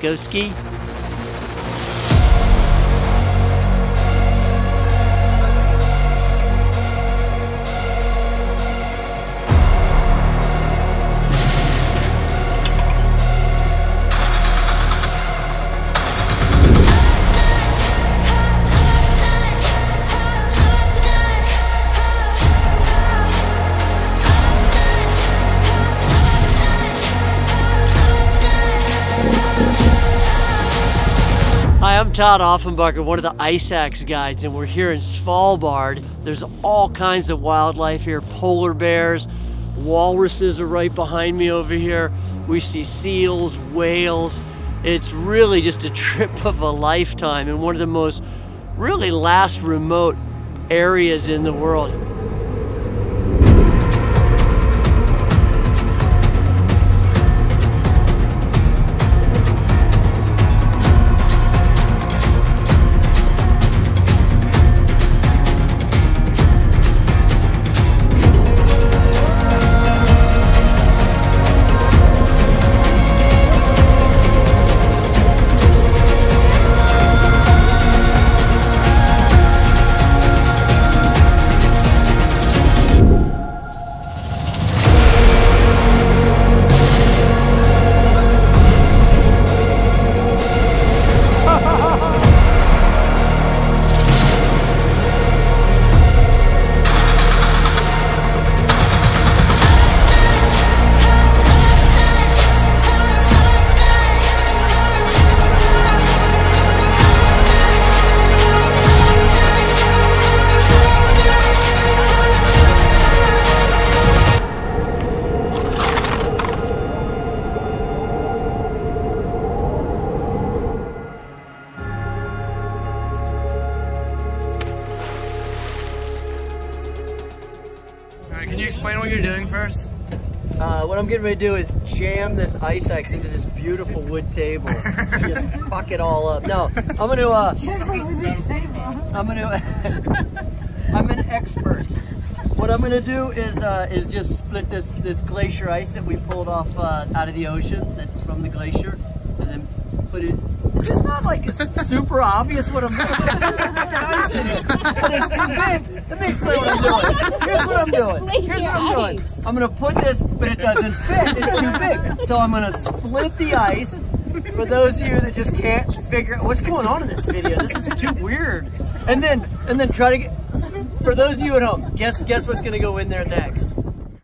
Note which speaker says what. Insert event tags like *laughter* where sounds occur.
Speaker 1: Go ski. I'm Todd Offenbacher, one of the Ice Axe guides, and we're here in Svalbard. There's all kinds of wildlife here, polar bears, walruses are right behind me over here. We see seals, whales. It's really just a trip of a lifetime and one of the most really last remote areas in the world.
Speaker 2: Alright, can you explain what you're doing first?
Speaker 1: Uh, what I'm getting ready to do is jam this ice axe into this beautiful wood table. and *laughs* just fuck it all up. No, I'm gonna, uh, *laughs* I'm gonna, *laughs* I'm an expert. What I'm gonna do is uh, is just split this this glacier ice that we pulled off uh, out of the ocean that's from the glacier, and then put it. Is not like it's super obvious what I'm doing? ice in it, but it's too big. Let me explain what I'm doing. Here's what I'm doing. Here's what I'm doing. I'm gonna put this, but it doesn't fit. It's too big. So I'm gonna split the ice. For those of you that just can't figure out what's going on in this video, this is too weird. And then and then try to get for those of you at home, guess guess what's gonna go in there next?